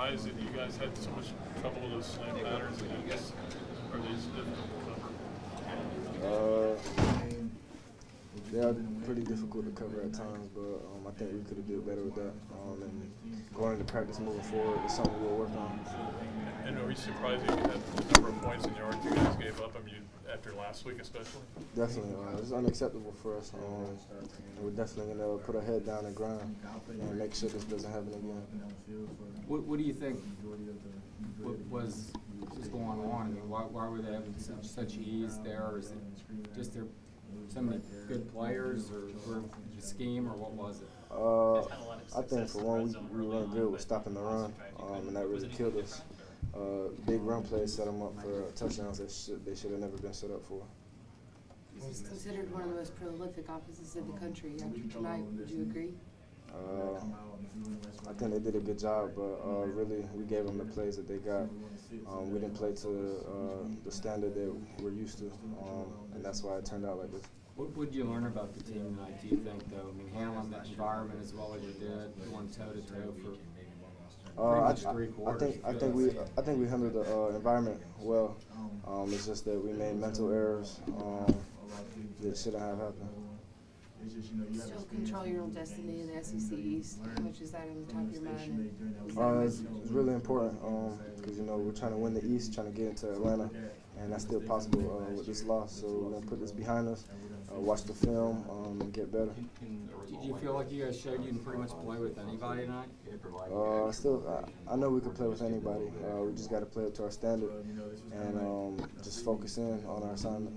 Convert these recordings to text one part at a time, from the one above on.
surprised that you guys had so much trouble with those slam patterns? Are these difficult to cover? Uh, they are pretty difficult to cover at times, but um, I think we could have did better with that. Um, and going into practice moving forward is something we'll work on. And are we surprised that you had the number of points and yards you guys gave up? I mean, after last week especially. Definitely, uh, it's unacceptable for us. Um, and we're definitely gonna put our head down and grind and make sure this doesn't happen again. What, what do you think what was was going on? I mean, why, why were they having such, such ease there? Is it just their so many good players, or, or the scheme, or what was it? Uh, I think for one, we, we run good with stopping the run, um, and that really killed us. Uh, big run plays set them up for touchdowns that should, they should have never been set up for. This is considered one of the most prolific offenses in the country after tonight. Would you agree? Uh, I think they did a good job, but uh, really we gave them the plays that they got. Um, we didn't play to uh, the standard that we're used to, um, and that's why it turned out like this. What would you learn about the team tonight? Do you think, though? I mean, handling that environment as well as you did, going toe to toe for Uh, I, three I quarters. think I think we I think we handled the uh, environment well. Um, it's just that we made mental errors um, that shouldn't have happened. Still control your own destiny in the SEC East. How much is that on the top of your mind? Is that a Uh, it's, it's really important because you know we're trying to win the East, trying to get into Atlanta, and that's still possible uh, with this loss. So we're gonna put this behind us, uh, watch the film, um, and get better. Did you feel like you guys showed you can pretty much play with anybody tonight? Uh, still, I, I know we can play with anybody. Uh, we just got to play up to our standard and um, just focus in on our assignment.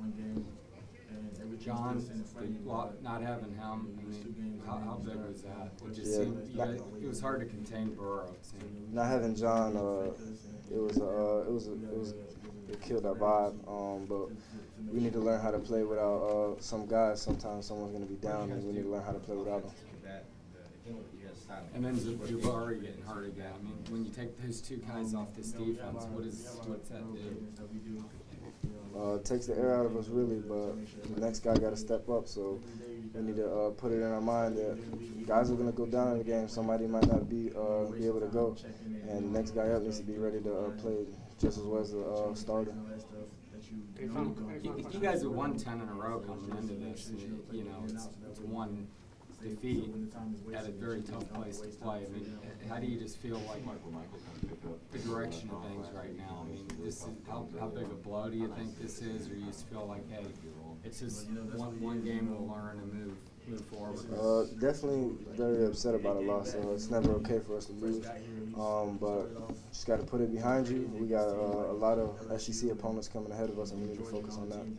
John, the lo- not having him, I mean, how, how big was that? It just Yeah, seemed, you not- guys- it was hard to contain Burrow. Not having John, uh, it was uh, it was it was it killed our vibe. Um, but we need to learn how to play without uh, some guys. Sometimes someone's gonna be down, and we need to learn how to play without them. And then Jab- Jabari getting hurt again. I mean, when you take those two guys off this defense, what is, what's that do? Uh, takes the air out of us really, but the next guy got to step up. So we need to uh, put it in our mind that guys are gonna go down in the game. Somebody might not be uh, be able to go, and the next guy up needs to be ready to uh, play just as well as the uh, starter. You, you guys won ten in a row coming into this, you know, it's, it's one defeat at a very tough place to play. I mean, how do you just feel like the direction of things right now? I mean, this is, how, how big a blow do you think this is, or you just feel like, hey, it's just one, one game we'll learn and move, move forward? Uh, definitely very upset about a loss. Uh, it's never okay for us to lose, um, but just got to put it behind you. We got uh, a lot of SEC opponents coming ahead of us, and we need to focus on that.